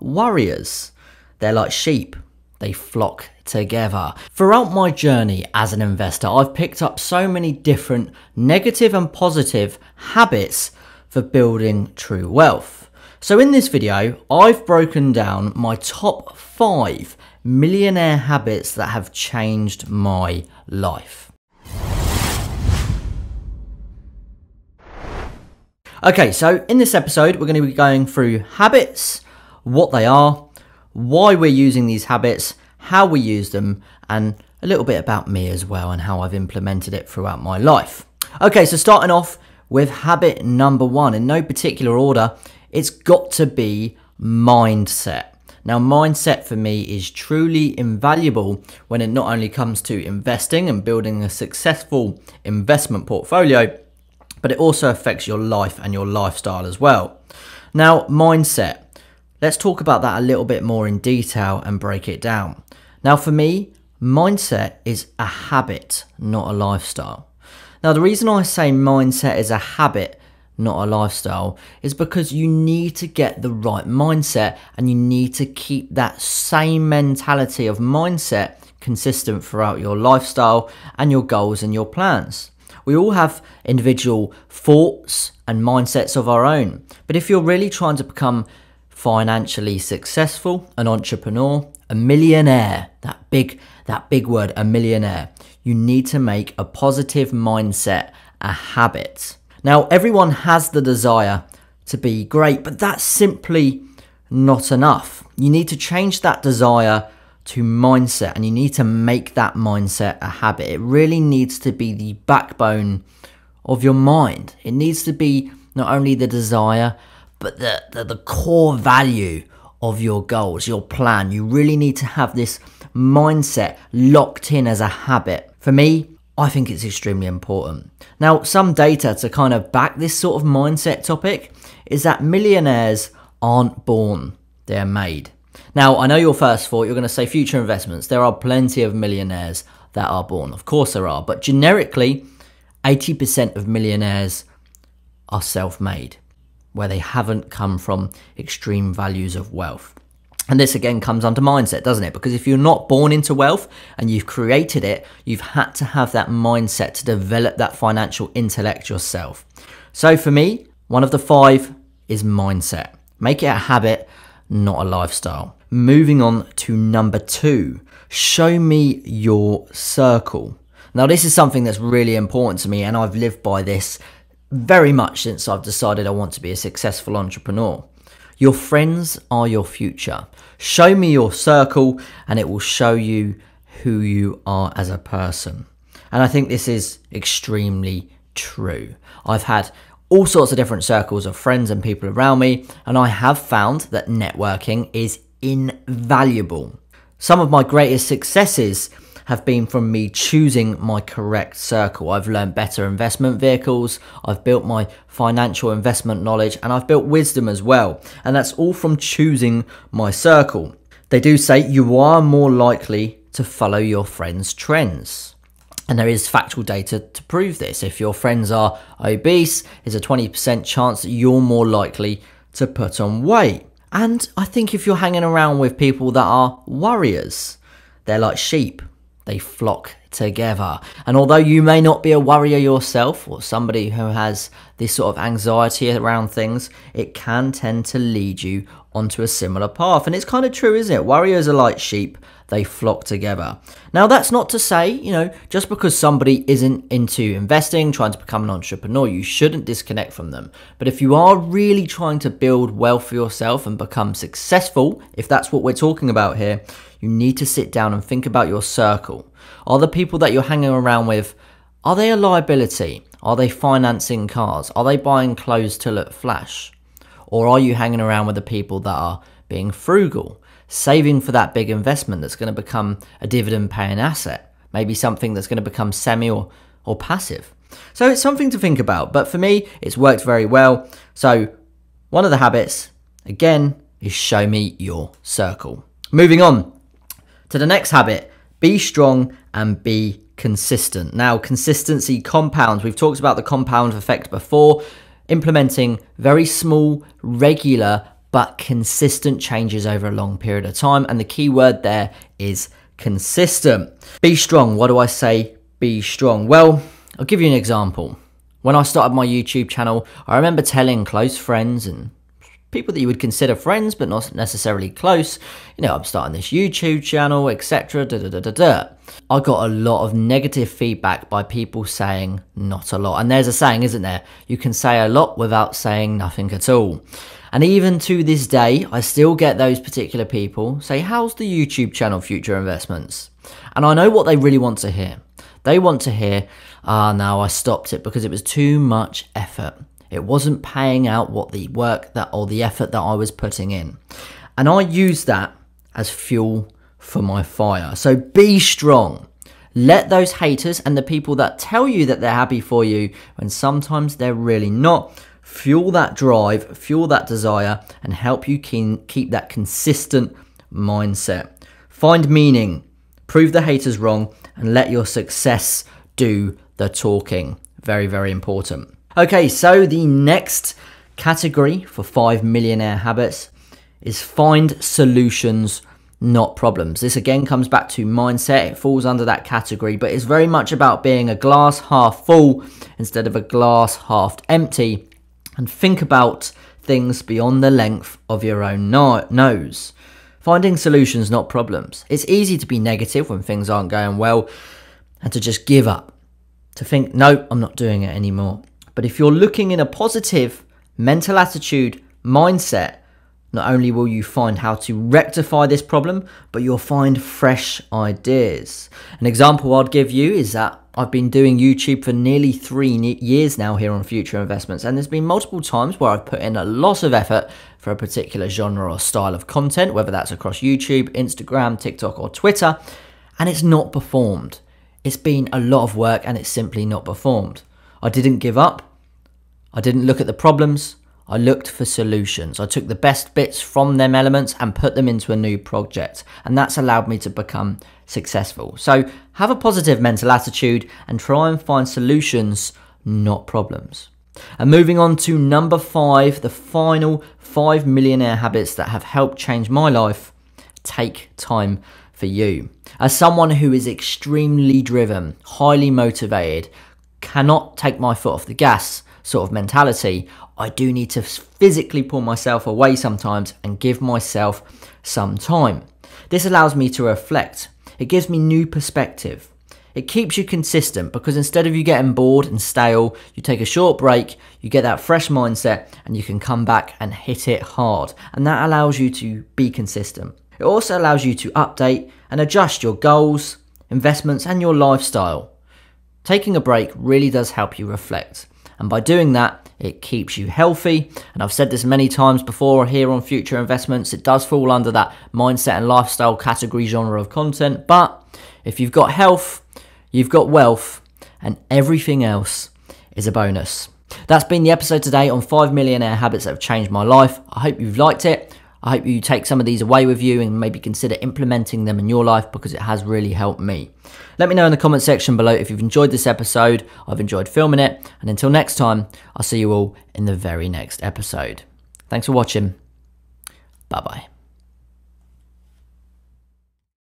warriors. They're like sheep, they flock together. Throughout my journey as an investor, I've picked up so many different negative and positive habits for building true wealth. So in this video, I've broken down my top five millionaire habits that have changed my life. Okay, so in this episode, we're going to be going through habits, what they are, why we're using these habits, how we use them, and a little bit about me as well and how I've implemented it throughout my life. Okay, so starting off with habit number one, in no particular order, it's got to be mindset. Now, mindset for me is truly invaluable when it not only comes to investing and building a successful investment portfolio, but it also affects your life and your lifestyle as well. Now, mindset. Let's talk about that a little bit more in detail and break it down. Now, for me, mindset is a habit, not a lifestyle. Now, the reason I say mindset is a habit, not a lifestyle, is because you need to get the right mindset and you need to keep that same mentality of mindset consistent throughout your lifestyle and your goals and your plans. We all have individual thoughts and mindsets of our own, but if you're really trying to become financially successful, an entrepreneur, a millionaire, that big that big word, a millionaire, you need to make a positive mindset a habit. Now, everyone has the desire to be great, but that's simply not enough. You need to change that desire to mindset and you need to make that mindset a habit. It really needs to be the backbone of your mind. It needs to be not only the desire, but the, the, the core value of your goals, your plan. You really need to have this mindset locked in as a habit. For me, I think it's extremely important. Now, some data to kind of back this sort of mindset topic is that millionaires aren't born, they're made. Now, I know your first thought, you're going to say future investments. There are plenty of millionaires that are born. Of course, there are. But generically, 80% of millionaires are self made where they haven't come from extreme values of wealth. And this again comes under mindset, doesn't it? Because if you're not born into wealth and you've created it, you've had to have that mindset to develop that financial intellect yourself. So for me, one of the five is mindset. Make it a habit, not a lifestyle. Moving on to number two, show me your circle. Now, this is something that's really important to me, and I've lived by this very much since I've decided I want to be a successful entrepreneur. Your friends are your future. Show me your circle and it will show you who you are as a person. And I think this is extremely true. I've had all sorts of different circles of friends and people around me, and I have found that networking is invaluable. Some of my greatest successes have been from me choosing my correct circle. I've learned better investment vehicles, I've built my financial investment knowledge, and I've built wisdom as well. And that's all from choosing my circle. They do say you are more likely to follow your friends' trends. And there is factual data to prove this. If your friends are obese, there's a 20% chance that you're more likely to put on weight. And I think if you're hanging around with people that are warriors, they're like sheep they flock together. And although you may not be a worrier yourself or somebody who has this sort of anxiety around things, it can tend to lead you onto a similar path. And it's kind of true, isn't it? Warriors are like sheep, they flock together. Now, that's not to say, you know, just because somebody isn't into investing, trying to become an entrepreneur, you shouldn't disconnect from them. But if you are really trying to build wealth for yourself and become successful, if that's what we're talking about here, you need to sit down and think about your circle. Are the people that you're hanging around with, are they a liability? Are they financing cars? Are they buying clothes to look flash? Or are you hanging around with the people that are being frugal, saving for that big investment that's going to become a dividend paying asset? Maybe something that's going to become semi or, or passive. So it's something to think about. But for me, it's worked very well. So one of the habits, again, is show me your circle. Moving on, to the next habit be strong and be consistent. Now, consistency compounds. We've talked about the compound effect before. Implementing very small, regular, but consistent changes over a long period of time. And the key word there is consistent. Be strong. What do I say? Be strong. Well, I'll give you an example. When I started my YouTube channel, I remember telling close friends and people that you would consider friends but not necessarily close, you know, I'm starting this YouTube channel, etc. Da, da, da, da, da. I got a lot of negative feedback by people saying not a lot. And there's a saying, isn't there? You can say a lot without saying nothing at all. And even to this day, I still get those particular people say, How's the YouTube channel Future Investments? And I know what they really want to hear. They want to hear, Ah, oh, no, I stopped it because it was too much effort. It wasn't paying out what the work that or the effort that I was putting in. And I use that as fuel for my fire. So be strong. Let those haters and the people that tell you that they're happy for you when sometimes they're really not fuel that drive, fuel that desire, and help you keep that consistent mindset. Find meaning, prove the haters wrong, and let your success do the talking. Very, very important. Okay, so the next category for 5 millionaire habits is find solutions, not problems. This again comes back to mindset. It falls under that category, but it's very much about being a glass half full instead of a glass half empty and think about things beyond the length of your own no- nose. Finding solutions, not problems. It's easy to be negative when things aren't going well and to just give up, to think, no, I'm not doing it anymore. But if you're looking in a positive mental attitude, mindset, not only will you find how to rectify this problem, but you'll find fresh ideas. An example I'd give you is that I've been doing YouTube for nearly three years now here on Future Investments, and there's been multiple times where I've put in a lot of effort for a particular genre or style of content, whether that's across YouTube, Instagram, TikTok, or Twitter, and it's not performed. It's been a lot of work and it's simply not performed. I didn't give up. I didn't look at the problems, I looked for solutions. I took the best bits from them elements and put them into a new project, and that's allowed me to become successful. So have a positive mental attitude and try and find solutions, not problems. And moving on to number five, the final five millionaire habits that have helped change my life take time for you. As someone who is extremely driven, highly motivated, cannot take my foot off the gas, sort of mentality, I do need to physically pull myself away sometimes and give myself some time. This allows me to reflect. It gives me new perspective. It keeps you consistent because instead of you getting bored and stale, you take a short break, you get that fresh mindset, and you can come back and hit it hard. And that allows you to be consistent. It also allows you to update and adjust your goals, investments, and your lifestyle. Taking a break really does help you reflect. And by doing that, it keeps you healthy. And I've said this many times before here on Future Investments, it does fall under that mindset and lifestyle category genre of content. But if you've got health, you've got wealth, and everything else is a bonus. That's been the episode today on 5 millionaire habits that have changed my life. I hope you've liked it. I hope you take some of these away with you and maybe consider implementing them in your life because it has really helped me. Let me know in the comment section below if you've enjoyed this episode. I've enjoyed filming it. And until next time, I'll see you all in the very next episode. Thanks for watching. Bye bye.